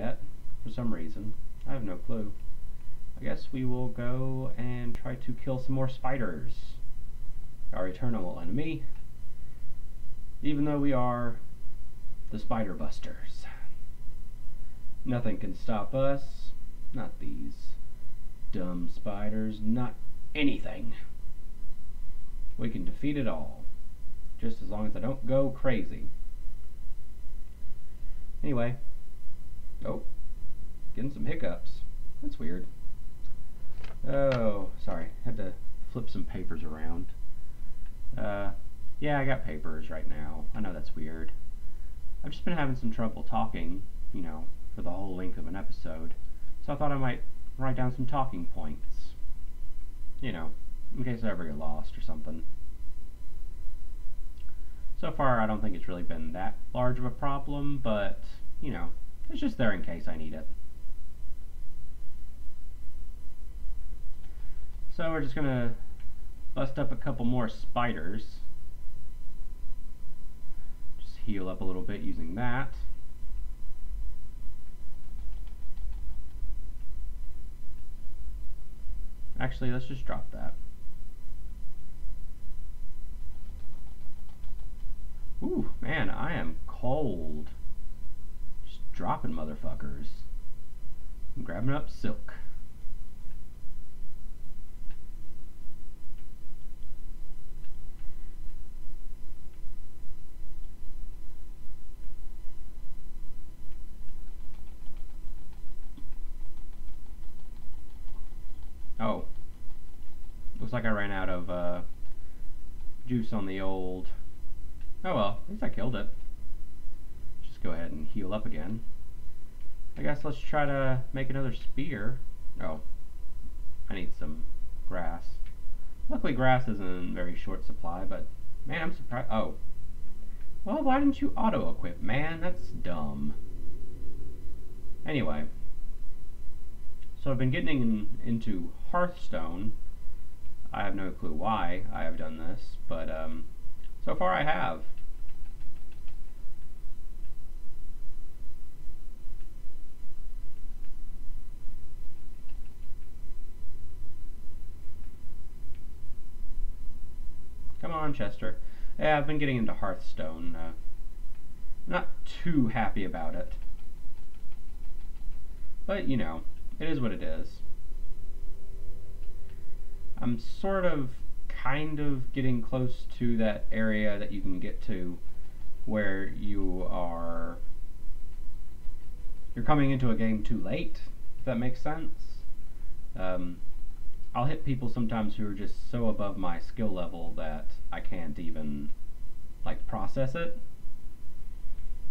yet, for some reason. I have no clue. I guess we will go and try to kill some more spiders. Our eternal enemy. Even though we are the Spider Busters. Nothing can stop us. Not these dumb spiders. Not anything. We can defeat it all. Just as long as I don't go crazy. Anyway. Oh. Getting some hiccups. That's weird. Oh, sorry. Had to flip some papers around. Uh, yeah, I got papers right now. I know that's weird. I've just been having some trouble talking, you know, for the whole length of an episode. So I thought I might write down some talking points. You know, in case I ever get lost or something. So far, I don't think it's really been that large of a problem, but, you know, it's just there in case I need it. So we're just going to bust up a couple more spiders. Just heal up a little bit using that. Actually, let's just drop that. Ooh, man, I am cold. Dropping motherfuckers. I'm grabbing up silk. Oh. Looks like I ran out of uh, juice on the old Oh well, at least I killed it. Go ahead and heal up again. I guess let's try to make another spear. Oh, I need some grass. Luckily grass is in very short supply, but man, I'm surprised. Oh. Well, why didn't you auto-equip, man? That's dumb. Anyway. So I've been getting in, into Hearthstone. I have no clue why I have done this, but um, so far I have. Come Chester. Yeah, I've been getting into Hearthstone. Uh, not too happy about it. But, you know, it is what it is. I'm sort of kind of getting close to that area that you can get to where you are you're coming into a game too late if that makes sense um, I'll hit people sometimes who are just so above my skill level that I can't even like process it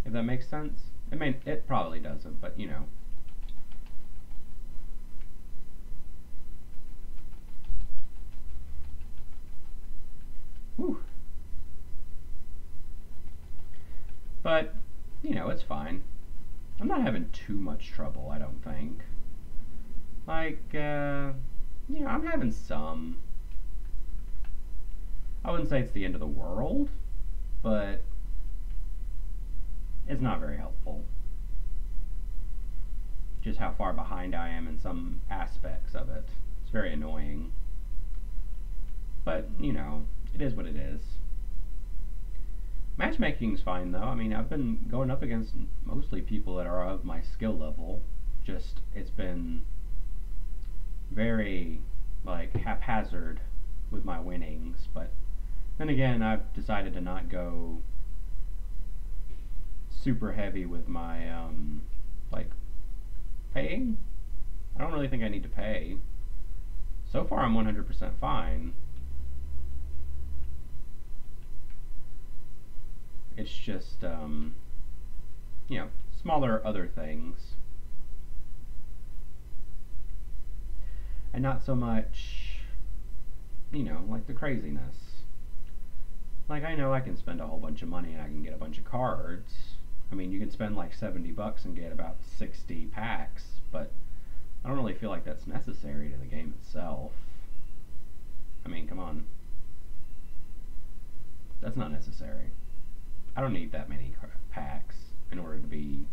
if that makes sense I mean it probably doesn't but you know Whew. But, you know, it's fine. I'm not having too much trouble, I don't think. Like, uh, you know, I'm having some. I wouldn't say it's the end of the world, but it's not very helpful. Just how far behind I am in some aspects of it. It's very annoying. But, you know, it is what it is. Matchmaking's fine though. I mean, I've been going up against mostly people that are of my skill level. Just it's been very like haphazard with my winnings, but then again, I've decided to not go super heavy with my um like paying. I don't really think I need to pay. So far, I'm 100% fine. It's just, um, you know, smaller other things. And not so much, you know, like the craziness. Like, I know I can spend a whole bunch of money and I can get a bunch of cards. I mean, you can spend like 70 bucks and get about 60 packs, but I don't really feel like that's necessary to the game itself. I mean, come on. That's not necessary. I don't need that many packs in order to be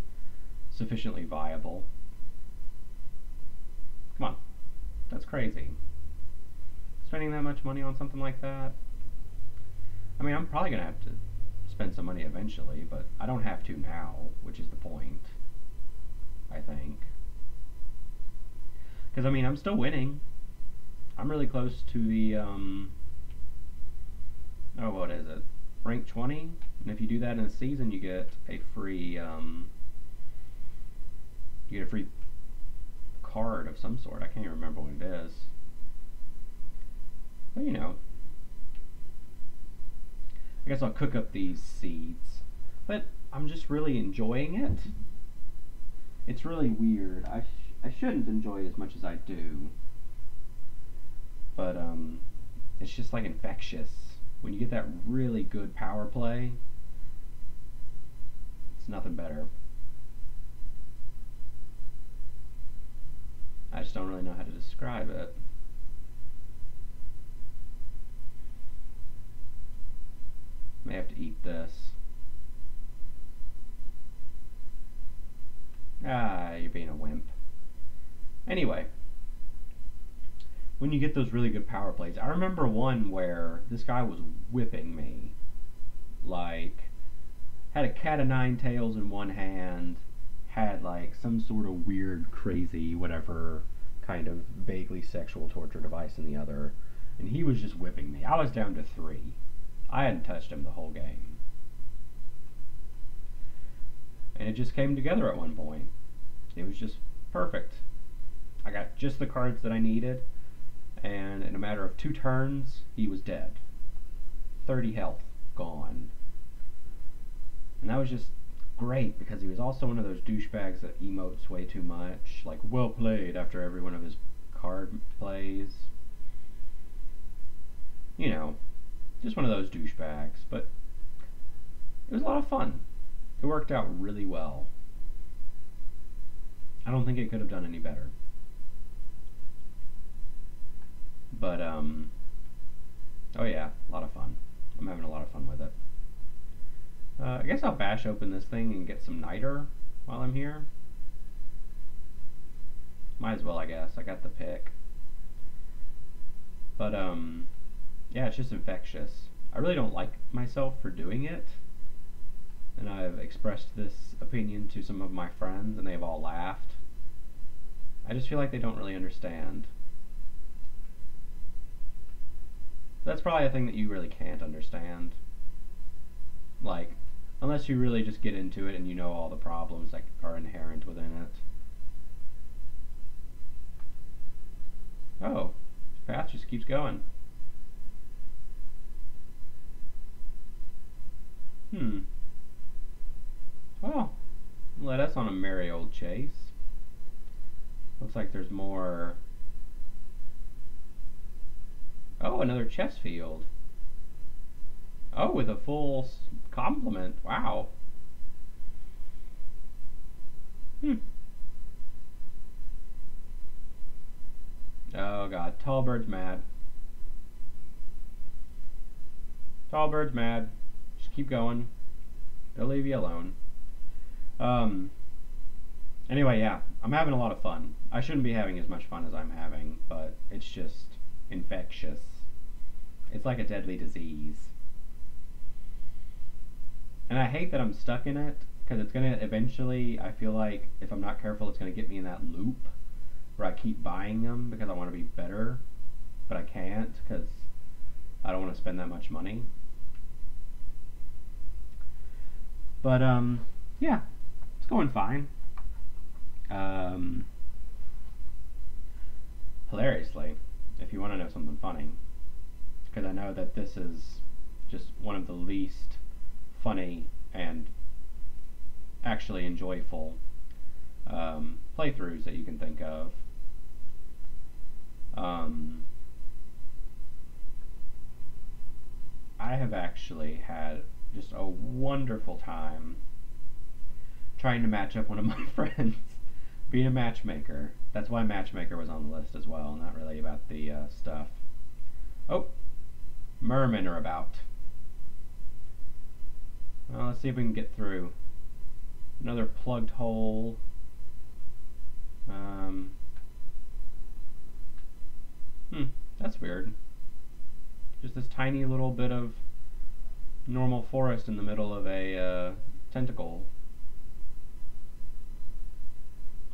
sufficiently viable. Come on. That's crazy. Spending that much money on something like that. I mean, I'm probably going to have to spend some money eventually, but I don't have to now, which is the point. I think. Because, I mean, I'm still winning. I'm really close to the, um, oh, what is it? Rank 20? And if you do that in a season, you get a free, um, you get a free card of some sort. I can't even remember what it is. But, you know. I guess I'll cook up these seeds. But I'm just really enjoying it. It's really weird. I, sh I shouldn't enjoy it as much as I do. But, um, it's just like infectious. When you get that really good power play, it's nothing better. I just don't really know how to describe it. May have to eat this. Ah, you're being a wimp. Anyway, when you get those really good power plays, I remember one where this guy was whipping me. Like, had a cat of nine tails in one hand, had like some sort of weird, crazy, whatever kind of vaguely sexual torture device in the other, and he was just whipping me. I was down to three. I hadn't touched him the whole game. And it just came together at one point. It was just perfect. I got just the cards that I needed, and in a matter of two turns, he was dead. 30 health, gone. And that was just great because he was also one of those douchebags that emotes way too much, like well played after every one of his card plays. You know, just one of those douchebags, but it was a lot of fun. It worked out really well. I don't think it could have done any better. But, um, oh yeah, a lot of fun. I'm having a lot of fun with it. Uh, I guess I'll bash open this thing and get some niter while I'm here. Might as well, I guess. I got the pick. But, um, yeah, it's just infectious. I really don't like myself for doing it. And I've expressed this opinion to some of my friends, and they've all laughed. I just feel like they don't really understand. That's probably a thing that you really can't understand. Like, Unless you really just get into it and you know all the problems that are inherent within it. Oh, this path just keeps going. Hmm. Well, let us on a merry old chase. Looks like there's more... Oh, another chess field. Oh, with a full complement. Wow. Hmm. Oh god, Tallbird's mad. Tallbird's mad. Just keep going. They'll leave you alone. Um. Anyway, yeah, I'm having a lot of fun. I shouldn't be having as much fun as I'm having, but it's just infectious. It's like a deadly disease. And I hate that I'm stuck in it because it's going to eventually, I feel like if I'm not careful, it's going to get me in that loop where I keep buying them because I want to be better, but I can't because I don't want to spend that much money. But, um, yeah, it's going fine. Um, hilariously, if you want to know something funny, because I know that this is just one of the least funny and actually enjoyable um, playthroughs that you can think of. Um, I have actually had just a wonderful time trying to match up one of my friends. Being a matchmaker. That's why matchmaker was on the list as well, not really about the uh, stuff. Oh, mermen are about. Well, let's see if we can get through. Another plugged hole. Um, hmm, that's weird. Just this tiny little bit of normal forest in the middle of a uh, tentacle.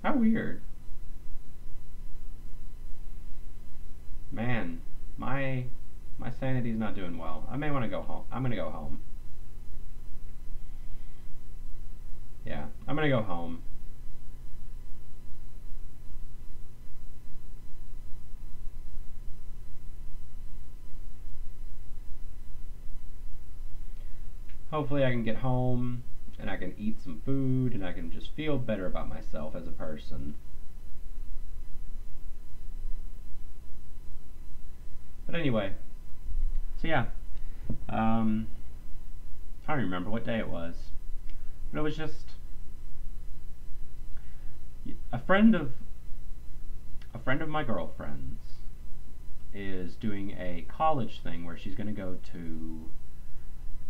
How weird. Man, my my sanity's not doing well. I may want to go home. I'm gonna go home. Yeah, I'm gonna go home. Hopefully I can get home and I can eat some food and I can just feel better about myself as a person. But anyway, so yeah, um, I don't remember what day it was, but it was just a friend of a friend of my girlfriend's is doing a college thing where she's going to go to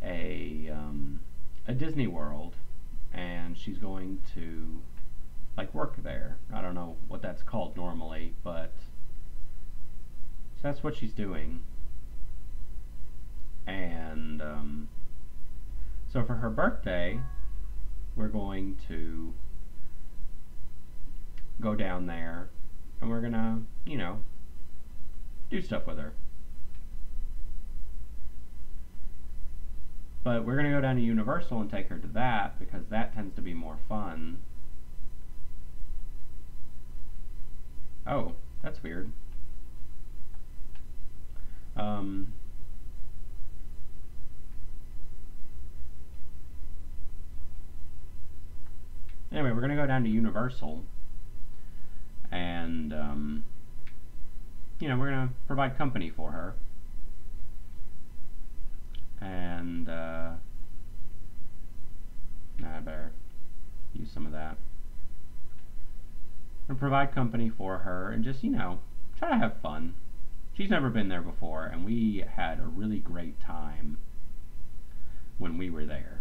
a um, a Disney World, and she's going to like work there. I don't know what that's called normally, but so that's what she's doing. And um, so for her birthday, we're going to go down there, and we're gonna, you know, do stuff with her. But we're going to go down to Universal and take her to that because that tends to be more fun. Oh, that's weird. Um, anyway, we're going to go down to Universal and, um, you know, we're going to provide company for her and uh, I better use some of that. And provide company for her and just, you know, try to have fun. She's never been there before, and we had a really great time when we were there.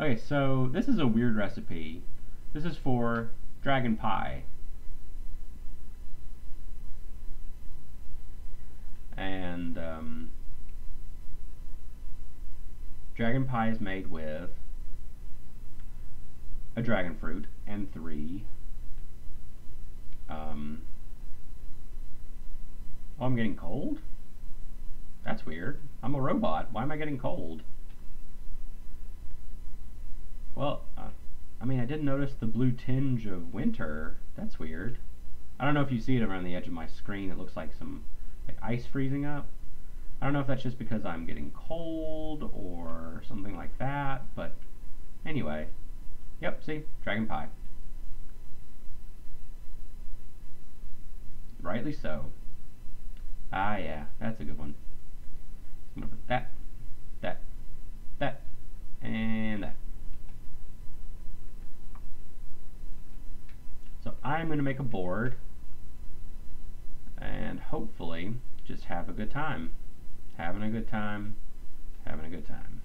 Okay, so this is a weird recipe. This is for dragon pie. And, um, Dragon pie is made with a dragon fruit and three. Um, oh, I'm getting cold? That's weird. I'm a robot. Why am I getting cold? Well, uh, I mean, I didn't notice the blue tinge of winter. That's weird. I don't know if you see it around the edge of my screen. It looks like some like ice freezing up. I don't know if that's just because I'm getting cold or something like that, but anyway. Yep, see? Dragon Pie. Rightly so. Ah, yeah, that's a good one. I'm going to put that, that, that, and that. So I'm to make a board and hopefully just have a good time having a good time, having a good time.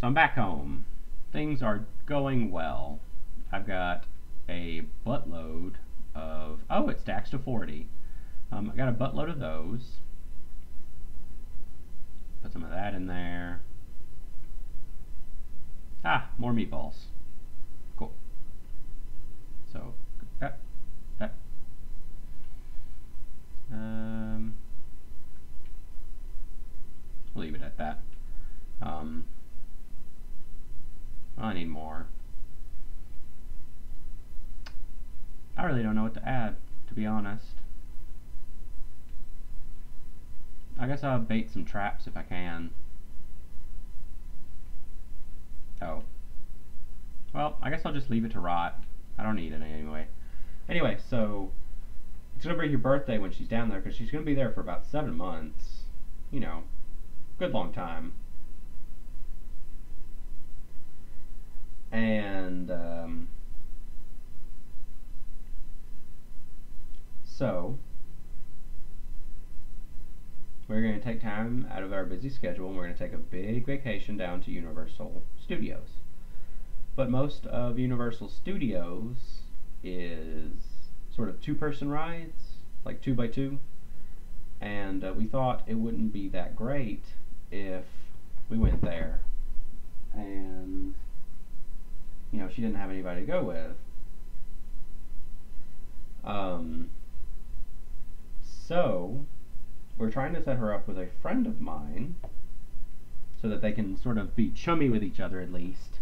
So I'm back home. Things are going well. I've got a buttload of, oh, it stacks to 40. Um, I got a buttload of those. Put some of that in there. Ah, more meatballs. Cool. So, that, that. Um, leave it at that. Um, I need more. I really don't know what to add, to be honest. I guess I'll bait some traps if I can. Oh. Well, I guess I'll just leave it to rot. I don't need it anyway. Anyway, so it's going to be your birthday when she's down there because she's going to be there for about seven months. You know, good long time. And um, so we're going to take time out of our busy schedule and we're going to take a big vacation down to Universal Studios. But most of Universal Studios is sort of two person rides like two by two, and uh, we thought it wouldn't be that great if we went there, and you know she didn't have anybody to go with. Um, so we're trying to set her up with a friend of mine so that they can sort of be chummy with each other at least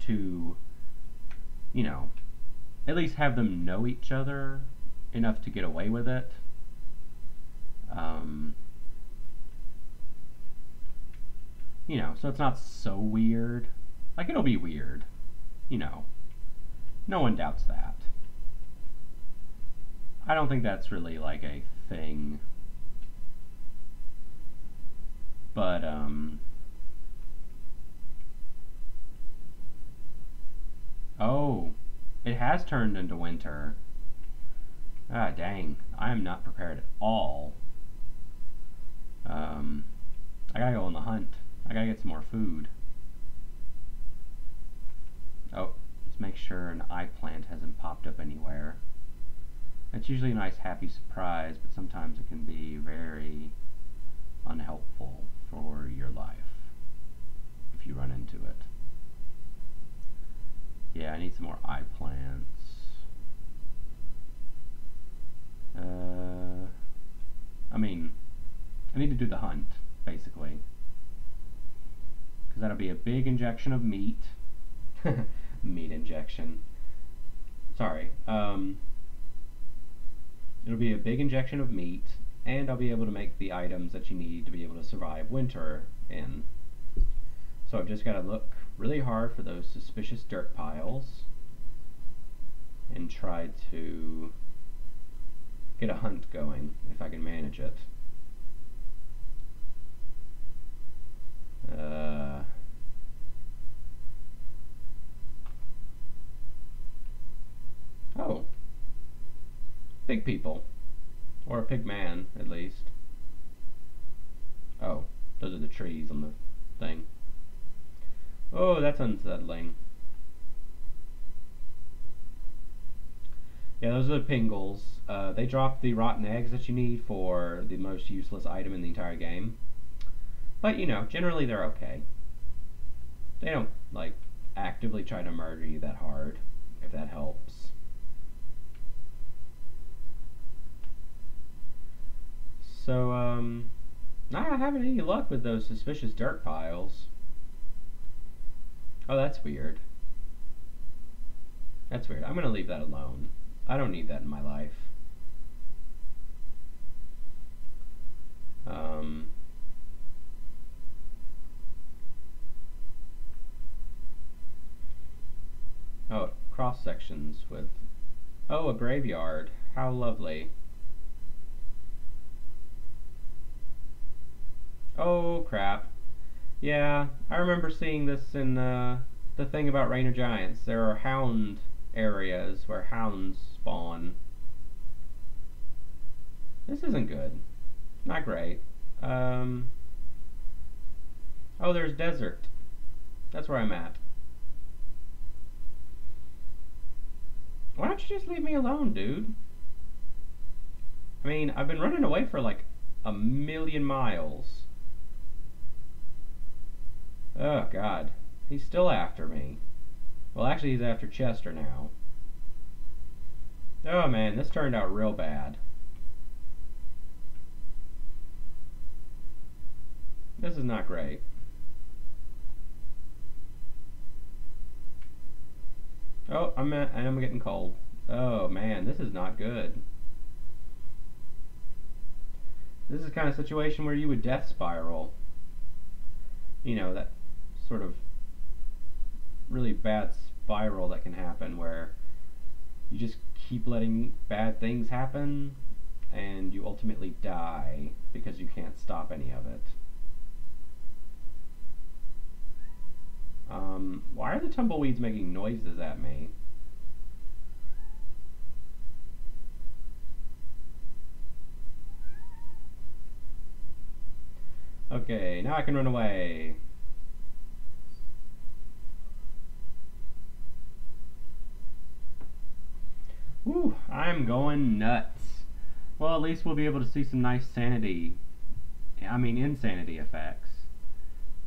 to you know at least have them know each other enough to get away with it um, you know so it's not so weird like it'll be weird you know no one doubts that I don't think that's really like a thing but um Oh, it has turned into winter. Ah, dang. I am not prepared at all. Um, I gotta go on the hunt. I gotta get some more food. Oh, let's make sure an eye plant hasn't popped up anywhere. It's usually a nice happy surprise, but sometimes it can be very unhelpful for your life if you run into it. Yeah, I need some more eye plants. Uh, I mean, I need to do the hunt, basically. Because that'll be a big injection of meat. meat injection. Sorry. Um, it'll be a big injection of meat, and I'll be able to make the items that you need to be able to survive winter in. So I've just got to look really hard for those suspicious dirt piles and try to get a hunt going if I can manage it. Uh, oh. Big people. Or a pig man, at least. Oh, those are the trees on the thing. Oh, that's unsettling. Yeah, those are the Pengulls. Uh, they drop the rotten eggs that you need for the most useless item in the entire game. But, you know, generally they're okay. They don't, like, actively try to murder you that hard, if that helps. So, um, not having any luck with those suspicious dirt piles. Oh, that's weird. That's weird. I'm going to leave that alone. I don't need that in my life. Um, oh, cross sections with... Oh, a graveyard. How lovely. Oh, crap. Yeah, I remember seeing this in uh, the thing about of Giants. There are hound areas where hounds spawn. This isn't good. Not great. Um, oh, there's desert. That's where I'm at. Why don't you just leave me alone, dude? I mean, I've been running away for like a million miles. Oh, God. He's still after me. Well, actually, he's after Chester now. Oh, man, this turned out real bad. This is not great. Oh, I'm at, I'm getting cold. Oh man, this is not good. This is kind of situation where you would death spiral. You know, that sort of really bad spiral that can happen where you just keep letting bad things happen and you ultimately die because you can't stop any of it. Um, why are the tumbleweeds making noises at me? Okay, now I can run away. Whew, I'm going nuts. Well, at least we'll be able to see some nice sanity, I mean insanity effects.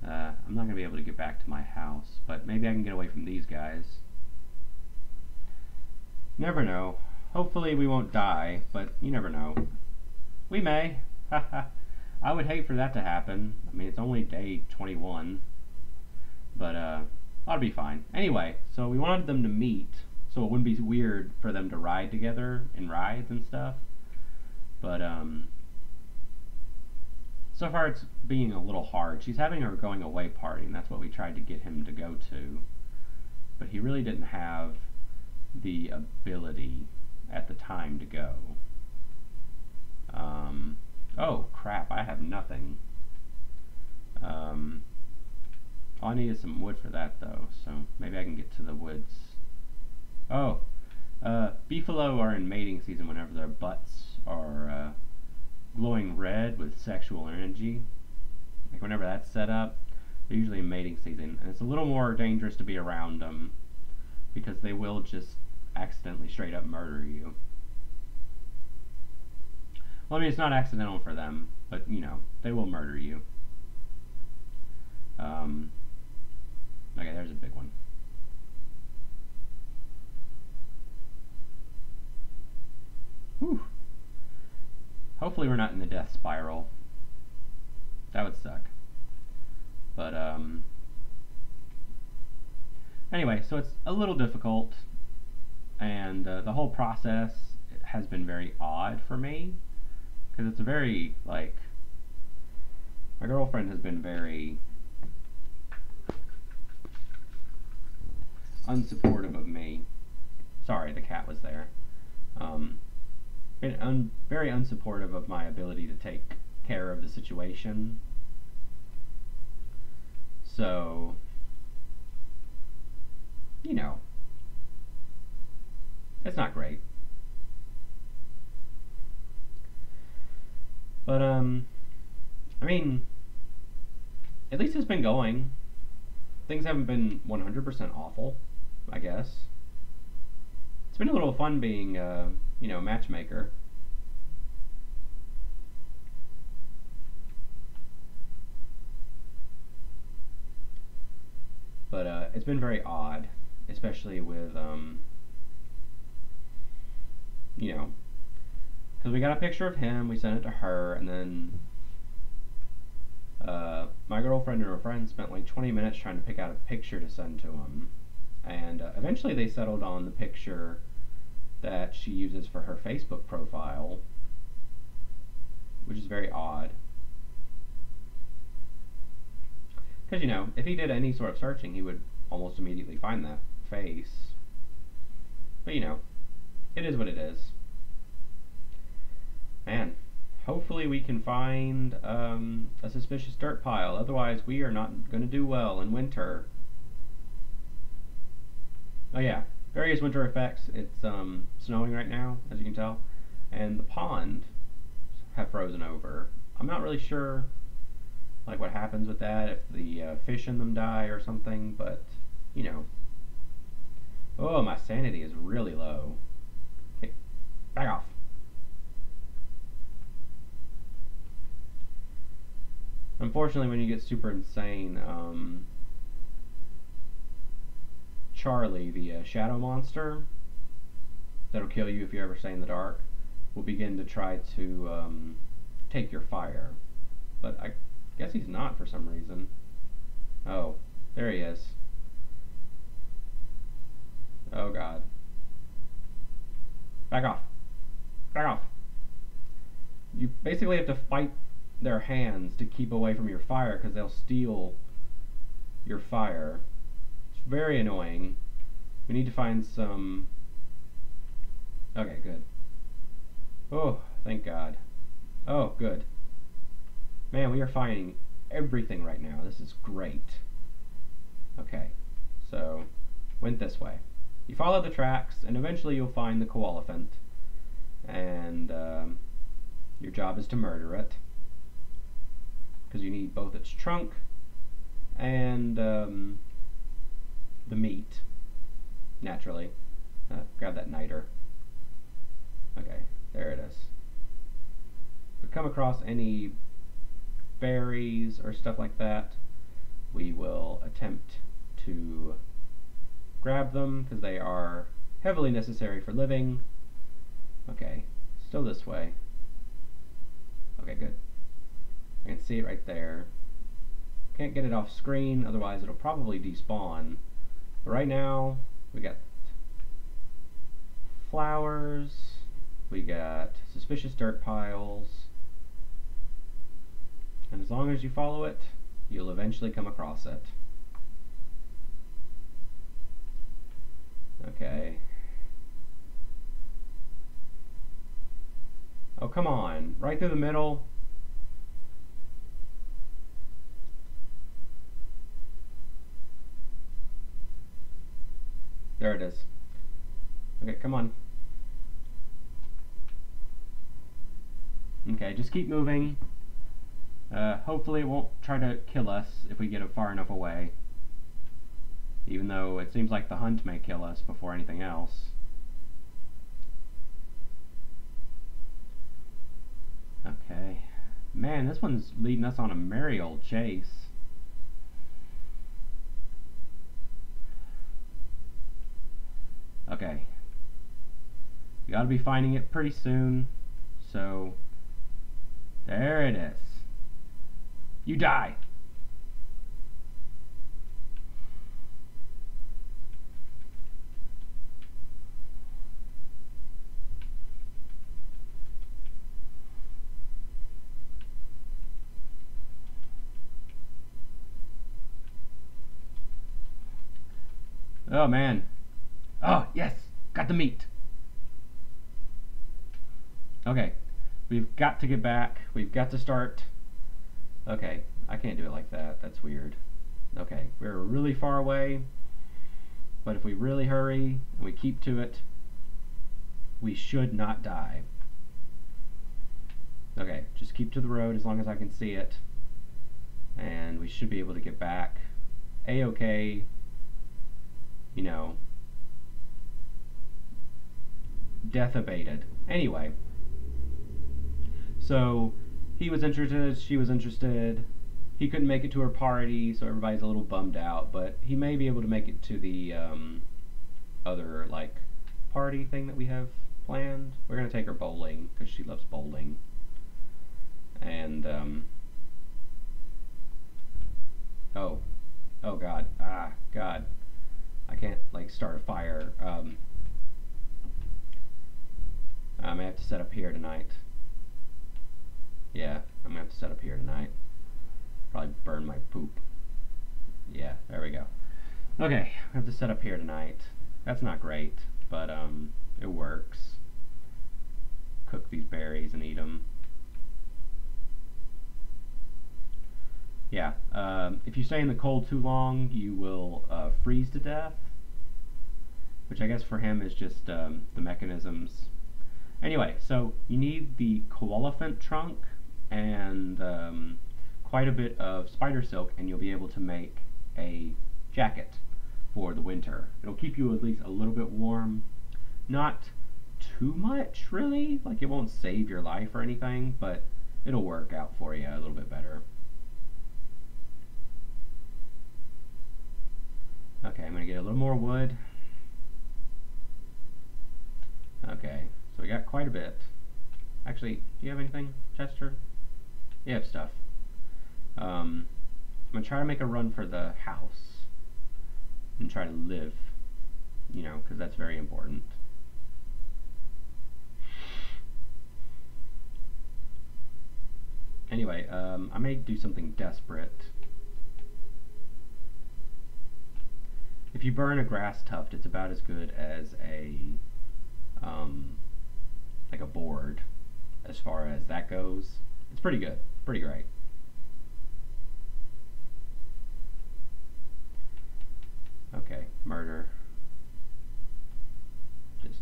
Uh, I'm not going to be able to get back to my house, but maybe I can get away from these guys. Never know. Hopefully we won't die, but you never know. We may. I would hate for that to happen. I mean, it's only day 21. But, uh, that'll be fine. Anyway, so we wanted them to meet, so it wouldn't be weird for them to ride together in rides and stuff. But, um, so far it's being a little hard. She's having her going away party, and that's what we tried to get him to go to. But he really didn't have the ability at the time to go. Um, oh, crap, I have nothing. Um, all I need some wood for that, though, so maybe I can get to the woods. Oh, uh, beefalo are in mating season whenever their butts are uh, glowing red with sexual energy. Like whenever that's set up, they're usually in mating season, and it's a little more dangerous to be around them because they will just accidentally straight up murder you. Well, I mean, it's not accidental for them, but, you know, they will murder you. Um, okay, there's a big one. Whew. Hopefully we're not in the death spiral. That would suck. But, um... Anyway, so it's a little difficult and uh, the whole process has been very odd for me because it's a very like my girlfriend has been very unsupportive of me. Sorry, the cat was there. Um, been un very unsupportive of my ability to take care of the situation. So, you know, it's not great. But, um, I mean, at least it's been going. Things haven't been 100% awful, I guess. Been a little fun being, uh, you know, a matchmaker. But uh, it's been very odd, especially with um, you know, because we got a picture of him, we sent it to her, and then uh, my girlfriend and her friend spent like 20 minutes trying to pick out a picture to send to him. And uh, eventually they settled on the picture that she uses for her Facebook profile, which is very odd. Because, you know, if he did any sort of searching, he would almost immediately find that face. But, you know, it is what it is. Man, hopefully we can find um, a suspicious dirt pile. Otherwise, we are not going to do well in winter. Oh yeah, various winter effects. It's um, snowing right now, as you can tell, and the pond have frozen over. I'm not really sure like what happens with that, if the uh, fish in them die or something, but you know. Oh, my sanity is really low. Back off. Unfortunately, when you get super insane, um, Charlie, the uh, shadow monster, that'll kill you if you ever stay in the dark, will begin to try to um, take your fire. But I guess he's not for some reason. Oh, there he is. Oh god. Back off. Back off. You basically have to fight their hands to keep away from your fire because they'll steal your fire. Very annoying. We need to find some... Okay, good. Oh, thank God. Oh, good. Man, we are finding everything right now. This is great. Okay, so went this way. You follow the tracks, and eventually you'll find the koalefant and um, your job is to murder it because you need both its trunk and um, the meat naturally uh, grab that niter okay there it is we come across any berries or stuff like that, we will attempt to grab them because they are heavily necessary for living. Okay, still this way. Okay, good. I can see it right there. Can't get it off screen, otherwise it'll probably despawn. But right now, we got flowers, we got suspicious dirt piles, and as long as you follow it, you'll eventually come across it. Okay. Oh, come on. Right through the middle. There it is. Okay, come on. Okay, just keep moving. Uh, hopefully it won't try to kill us if we get it far enough away. Even though it seems like the hunt may kill us before anything else. Okay. Man, this one's leading us on a merry old chase. Okay. We gotta be finding it pretty soon. So, there it is. You die. Oh man. Oh, yes. Got the meat. Okay. We've got to get back. We've got to start Okay, I can't do it like that. That's weird. Okay, we're really far away, but if we really hurry and we keep to it, we should not die. Okay, just keep to the road as long as I can see it, and we should be able to get back. A-okay, you know, death abated. Anyway, so he was interested, she was interested. He couldn't make it to her party, so everybody's a little bummed out. But he may be able to make it to the um, other like party thing that we have planned. We're gonna take her bowling because she loves bowling. And um, oh, oh God, ah God, I can't like start a fire. Um, I may have to set up here tonight. Yeah, I'm gonna have to set up here tonight. Probably burn my poop. Yeah, there we go. Okay, I have to set up here tonight. That's not great, but um, it works. Cook these berries and eat them. Yeah, um, if you stay in the cold too long, you will uh, freeze to death. Which I guess for him is just um, the mechanisms. Anyway, so you need the koalefant trunk and um, quite a bit of spider silk and you'll be able to make a jacket for the winter. It'll keep you at least a little bit warm. Not too much, really. Like, it won't save your life or anything, but it'll work out for you a little bit better. Okay, I'm going to get a little more wood. Okay, so we got quite a bit. Actually, do you have anything, Chester? You have stuff. Um, I'm going to try to make a run for the house and try to live, you know, because that's very important. Anyway, um, I may do something desperate. If you burn a grass tuft, it's about as good as a, um, like a board as far as that goes. It's pretty good. Pretty great. Okay, murder. Just,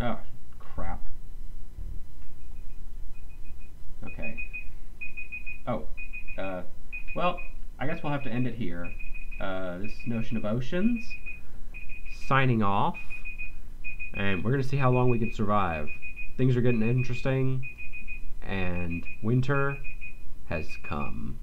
oh, crap. Okay. Oh, uh, well, I guess we'll have to end it here. Uh, this notion of oceans. Signing off. And we're going to see how long we can survive. Things are getting interesting and winter has come.